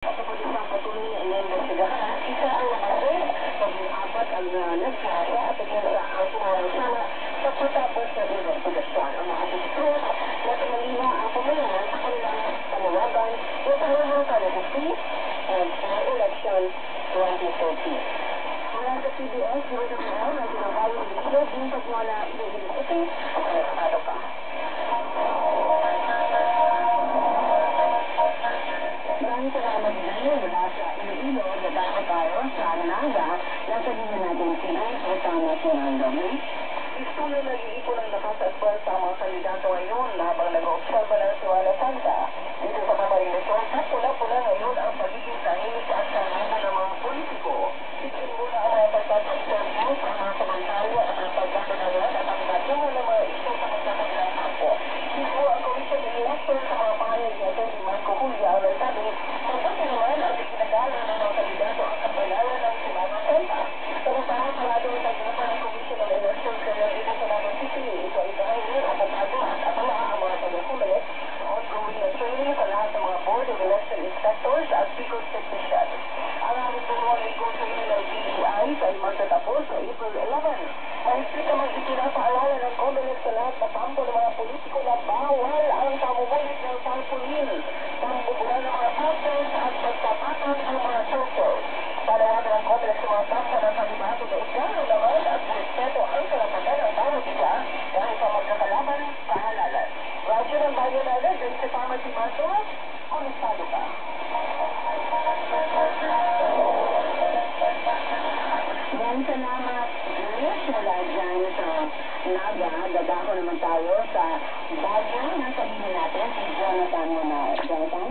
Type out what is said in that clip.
Patuloy na isa ang pag-apat ang uh, mga distress na pinalima ang pamayanan sa kanilang panawagan yung panahon candidacy and for election 2013. Mula sa PBS, Rosa Moon, ang ginagawa ng video, din pagmula University, Estado kandidato ngayon habang nag-observa ng Siwala Santa. Dito sa Camarines Norte, pula-pula ngayon ang pagiging tahimik at sarili ng mga politiko. Itin muna ang mga pagkakastorbo sa mga komentaryo at ang pagkakanalan at ang natungan ng mga isyo sa magkakanilang kampo. Mismo ang Commission of Election sa mga pahayag ni Atty. Marco Julia ang nagsabi, mabuti naman ang ikinagala ng mga kandidato ang kapalaran ng Siwala Santa. Samantala, sarado ang taglapan ng Commission of Election sa dito sa Naman City. Ito ay dahil nakatado at apala ang mga taga-sumalit sa ongoing na training sa lahat ng mga Board of Election Inspectors at Secret Technicians. Ang aming turuan ay kung training ng DEI ay magtatapos sa April 11. Mahigpit naman ipinapaalala ng COMELEC sa lahat na kampo ng mga politiko na bawal ang pamumulit ng tarpaulin, pambubulan ng mga pastors at pagtapakan ng mga churches. Panawagan ng COMELEC sa mga kampo ng kandidato na igano naman at respeto ang karapatan ng bawat isa dahil sa magkakalaban sa halalan. Radyo ng Bayan Naga, din si Pharmacy Maso, konektado ka. Salamat. Yes, mula dyan sa Naga, dadako naman tayo sa Baguio. Nasa linya natin si Jonathan muna. Jonathan?